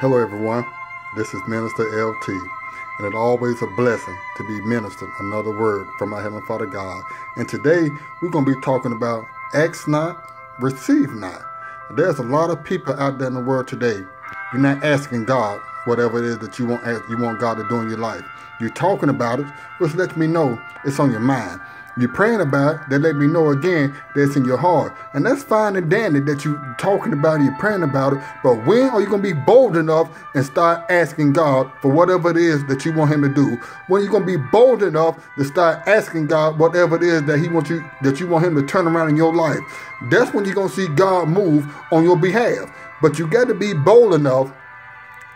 Hello, everyone. This is Minister LT, and it's always a blessing to be ministered another word from our Heavenly Father God. And today we're going to be talking about ask not, receive not. There's a lot of people out there in the world today. You're not asking God whatever it is that you want you want God to do in your life. You're talking about it, which lets me know it's on your mind. You're praying about that let me know again that's in your heart. And that's fine and dandy that you're talking about it, you're praying about it. But when are you going to be bold enough and start asking God for whatever it is that you want Him to do? When are you to be bold enough to start asking God whatever it is that He wants you that you want Him to turn around in your life? That's when you're to see God move on your behalf. But you got to be bold enough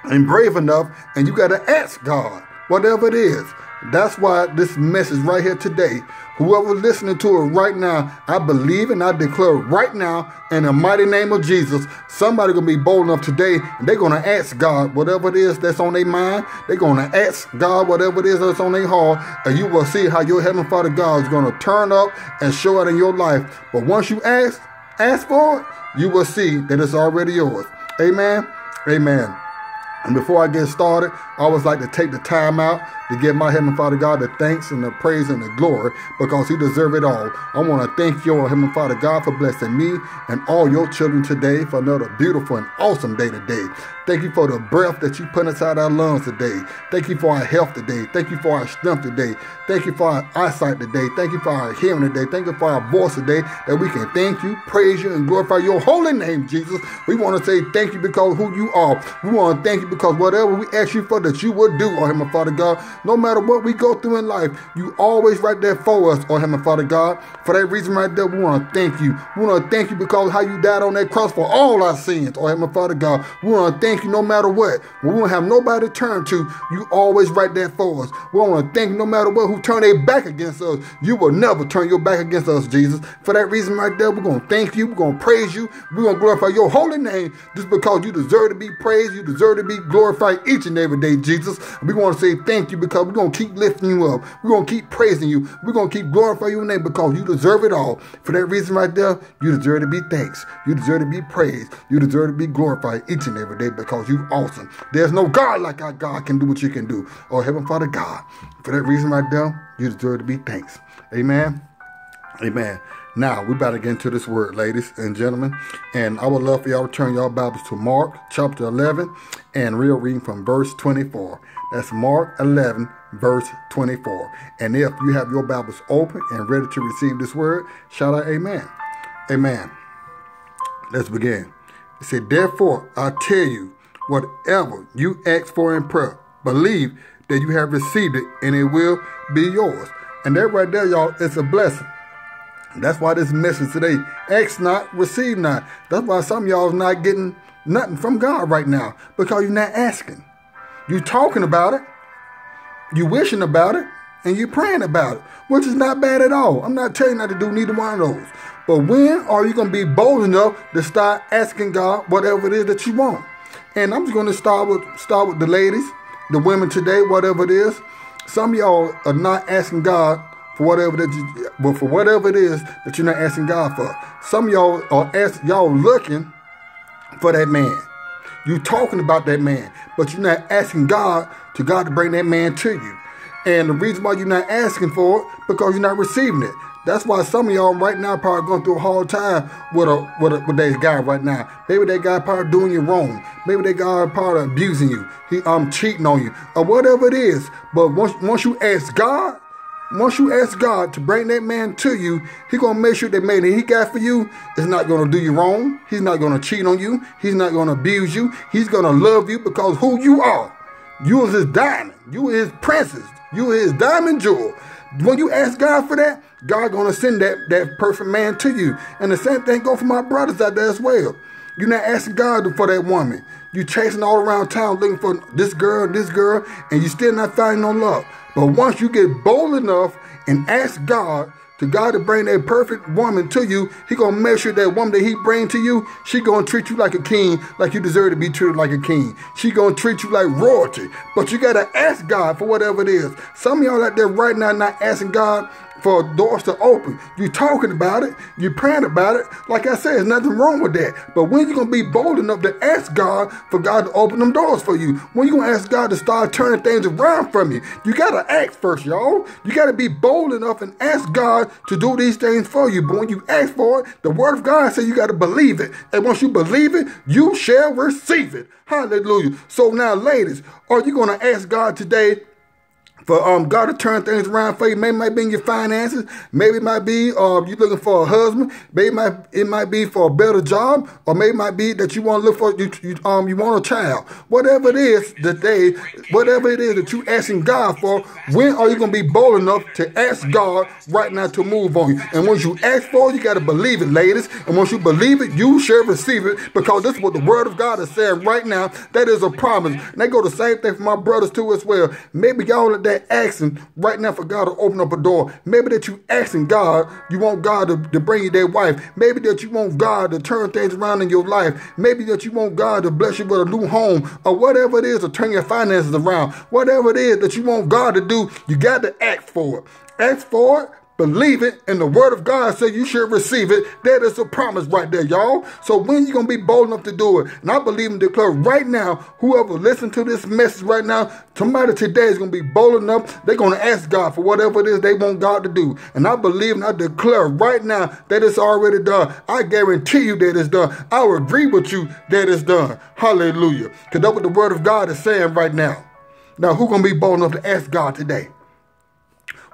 and brave enough, and you got to ask God whatever it is. That's why this message right here today, whoever listening to it right now, I believe and I declare right now in the mighty name of Jesus, somebody gonna be bold enough today and they're gonna ask God whatever it is that's on their mind. They're gonna ask God whatever it is that's on their heart, and you will see how your heavenly Father God is gonna turn up and show it in your life. But once you ask, ask for it, you will see that it's already yours. Amen. Amen. And before I get started, I always like to take the time out to give my Heavenly Father God the thanks and the praise and the glory because He deserves it all. I want to thank your Heavenly Father God for blessing me and all your children today for another beautiful and awesome day today. Thank you for the breath that you put inside our lungs today. Thank you for our health today. Thank you for our strength today. Thank you for our eyesight today. Thank you for our hearing today. Thank you for our voice today that we can thank you, praise you, and glorify your holy name, Jesus. We want to say thank you because who you are. We want to thank you because whatever we ask you for that you will do, oh Heavenly Father God, no matter what we go through in life, you always right there for us, oh Heavenly Father God. For that reason right there, we want to thank you. We want to thank you because how you died on that cross for all our sins, oh Heavenly Father God. We want to thank you no matter what. We won't have nobody to turn to. You always right there for us. We want to thank you no matter what who turn their back against us. You will never turn your back against us, Jesus. For that reason right there, we're going to thank you. We're going to praise you. We're going to glorify your holy name just because you deserve to be praised. You deserve to be glorified each and every day, Jesus. We want to say thank you because we're going to keep lifting you up. We're going to keep praising you. We're going to keep glorifying your name because you deserve it all. For that reason right there, you deserve to be thanks. You deserve to be praised. You deserve to be glorified each and every day because you're awesome. There's no God like our God can do what you can do. Oh, Heaven Father God. For that reason right there, you deserve to be thanks. Amen. Amen. Now, we better get into this word, ladies and gentlemen. And I would love for y'all to turn y'all Bibles to Mark chapter 11 and real reading from verse 24. That's Mark 11, verse 24. And if you have your Bibles open and ready to receive this word, shout out amen. Amen. Let's begin. It said, Therefore, I tell you, whatever you ask for in prayer, believe that you have received it and it will be yours. And that right there, y'all, it's a blessing. That's why this message today, ask not, receive not. That's why some y'all is not getting nothing from God right now because you're not asking. You're talking about it, you're wishing about it, and you're praying about it, which is not bad at all. I'm not telling you not to do neither one of those. But when are you going to be bold enough to start asking God whatever it is that you want? And I'm just going to start with start with the ladies, the women today, whatever it is. Some y'all are not asking God for whatever that you, but for whatever it is that you're not asking God for. Some y'all are ask, y'all looking for that man. You talking about that man, but you're not asking God to God to bring that man to you. And the reason why you're not asking for it because you're not receiving it. That's why some of y'all right now probably going through a hard time with a with a with that guy right now. Maybe that guy probably doing you wrong. Maybe that guy probably abusing you. He um cheating on you or whatever it is. But once once you ask God, once you ask God to bring that man to you, He gonna make sure that man that He got for you is not gonna do you wrong. He's not gonna cheat on you. He's not gonna abuse you. He's gonna love you because who you are. You is his diamond. You is his princess. You is his diamond jewel. When you ask God for that, God gonna send that that perfect man to you. And the same thing go for my brothers out there as well. You're not asking God for that woman. You chasing all around town looking for this girl, this girl, and you still not finding no love. But once you get bold enough and ask God to God to bring that perfect woman to you, He gonna make sure that woman that He bring to you, she gonna treat you like a king, like you deserve to be treated like a king. She gonna treat you like royalty. But you gotta ask God for whatever it is. Some of y'all out there right now not asking God for doors to open. You're talking about it, you're praying about it. Like I said, there's nothing wrong with that. But when you gonna be bold enough to ask God for God to open them doors for you? When you gonna ask God to start turning things around from you? You gotta ask first, y'all. You gotta be bold enough and ask God to do these things for you. But when you ask for it, the word of God says you gotta believe it. And once you believe it, you shall receive it. Hallelujah. So now, ladies, are you gonna ask God today? For um God to turn things around for you. Maybe it might be in your finances. Maybe it might be uh you looking for a husband. Maybe it might it might be for a better job, or maybe it might be that you want to look for you, you um you want a child. Whatever it is that they whatever it is that you asking God for, when are you gonna be bold enough to ask God right now to move on you? And once you ask for it, you gotta believe it, ladies. And once you believe it, you shall receive it because this is what the word of God is saying right now. That is a promise. And they go the same thing for my brothers too as well. Maybe y'all that asking right now for God to open up a door. Maybe that you asking God, you want God to, to bring you that wife. Maybe that you want God to turn things around in your life. Maybe that you want God to bless you with a new home or whatever it is to turn your finances around. Whatever it is that you want God to do, you got to act for it. Ask for it, believe it, and the word of God says you should receive it. That is a promise right there, y'all. So when you to be bold enough to do it? And I believe and declare right now, whoever listen to this message right now, somebody today is to be bold enough. They're to ask God for whatever it is they want God to do. And I believe and I declare right now that it's already done. I guarantee you that it's done. I agree with you that it's done. Hallelujah. Because that's what the word of God is saying right now. Now, who to be bold enough to ask God today?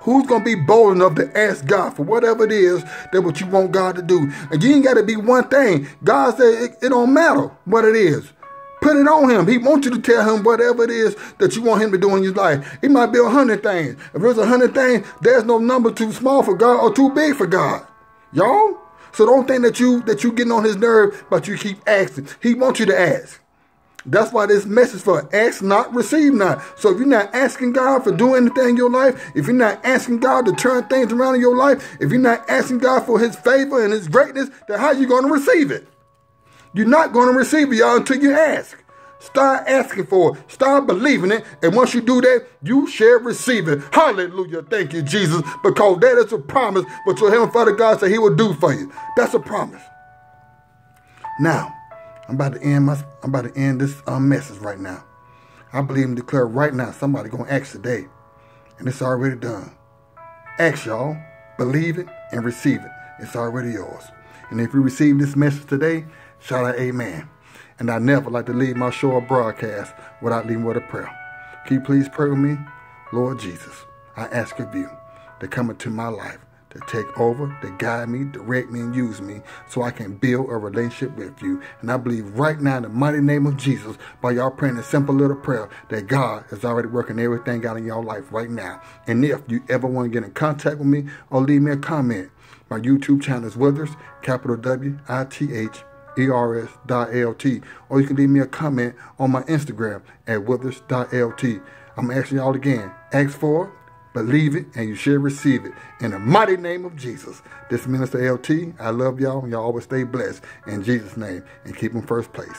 Who's going to be bold enough to ask God for whatever it is that what you want God to do? And you ain't got to be one thing. God said it, it don't matter what it is. Put it on him. He wants you to tell him whatever it is that you want him to do in your life. It might be a hundred things. If there's a hundred things, there's no number too small for God or too big for God. Y'all? So don't think that you that you getting on his nerve, but you keep asking. He wants you to ask. That's why this message for ask not, receive not. So if you're not asking God for doing anything in your life, if you're not asking God to turn things around in your life, if you're not asking God for his favor and his greatness, then how are you going to receive it? You're not going to receive it, y'all, until you ask. Start asking for it. Start believing it. And once you do that, you shall receive it. Hallelujah. Thank you, Jesus. Because that is a promise But your Heavenly Father God said he will do for you. That's a promise. Now, I'm about to end my I'm about to end this um, message right now. I believe and declare right now somebody gonna ask today. And it's already done. Ask y'all, believe it and receive it. It's already yours. And if you receive this message today, shout out amen. And I never like to leave my show or broadcast without leaving with a prayer. Can you please pray with me? Lord Jesus, I ask of you to come into my life to take over, to guide me, direct me, and use me so I can build a relationship with you. And I believe right now in the mighty name of Jesus, by y'all praying a simple little prayer, that God is already working everything out in your life right now. And if you ever want to get in contact with me or leave me a comment, my YouTube channel is Withers, capital W I T H E R S dot L T. Or you can leave me a comment on my Instagram at Withers dot L T. I'm asking y'all again, ask for Believe it and you shall receive it. In the mighty name of Jesus. This Minister LT, I love y'all. And y'all always stay blessed in Jesus' name and keep in first place.